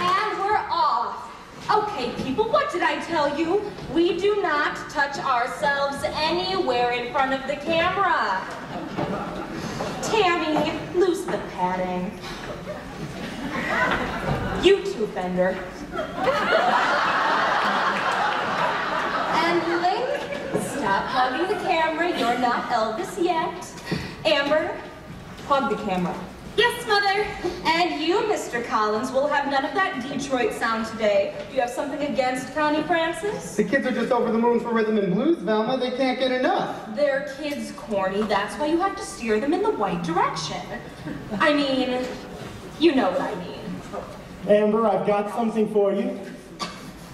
And we're off. Okay, people, what did I tell you? We do not touch ourselves anywhere in front of the camera. Tammy, loose the padding. You too, Fender. and Link, stop hugging the camera. You're not Elvis yet. Amber, hug the camera. Yes, Mother. And you, Mr. Collins, will have none of that Detroit sound today. Do you have something against Connie Francis? The kids are just over the moon for rhythm and blues, Velma. They can't get enough. They're kids, Corny. That's why you have to steer them in the right direction. I mean, you know what I mean. Amber, I've got something for you.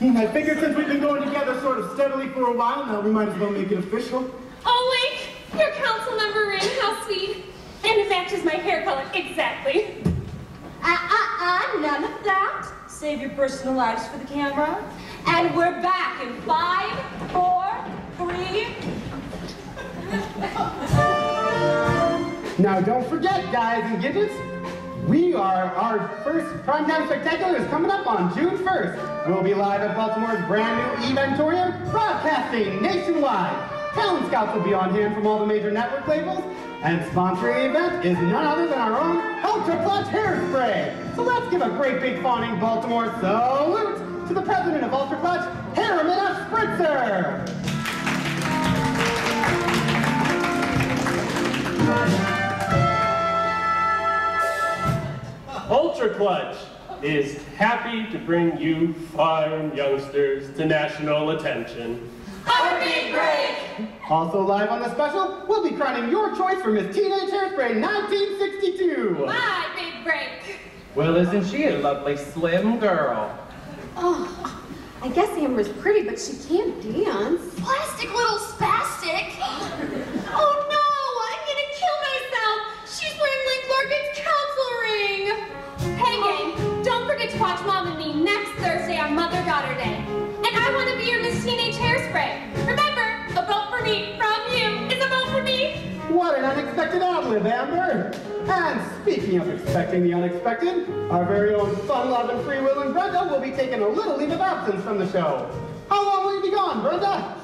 I figured since we've been going together sort of steadily for a while now, we might as well make it official. Oh, Link, your council member ring, how sweet. And it matches my hair color exactly. Uh-uh-uh, none of that. Save your personal lives for the camera. And we're back in five, four, three. Now, don't forget, guys and gidgets, we are, our first Primetime Spectacular is coming up on June 1st. We'll be live at Baltimore's brand new Eventorium, broadcasting nationwide. Talent scouts will be on hand from all the major network labels, and sponsoring the event is none other than our own Ultra Clutch Hairspray. So let's give a great big fawning Baltimore salute to the president of Ultra Clutch, Harriman F. Spritzer. Ultra Clutch is happy to bring you fine youngsters to national attention. Our big break. Also live on the special, we'll be crowning your choice for Miss Teenage Hairspray 1962. My big break. Well, isn't she a lovely slim girl? Oh, I guess Amber's pretty, but she can't dance. Plastic little Mother-Daughter Day. And I want to be your Miss Teenage Hairspray. Remember, a vote for me from you is a vote for me. What an unexpected ad-lib, Amber! And speaking of expecting the unexpected, our very own fun-loving, free-willing Brenda will be taking a little leave of absence from the show. How long will you be gone, Brenda?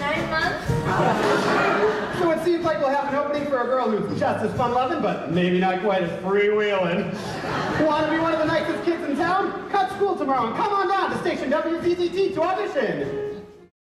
Nine months. So it seems like we'll have an opening for a girl who's just as fun-loving, but maybe not quite as free-wheeling. Want to be one of the tomorrow and come on down to station WZZT to audition.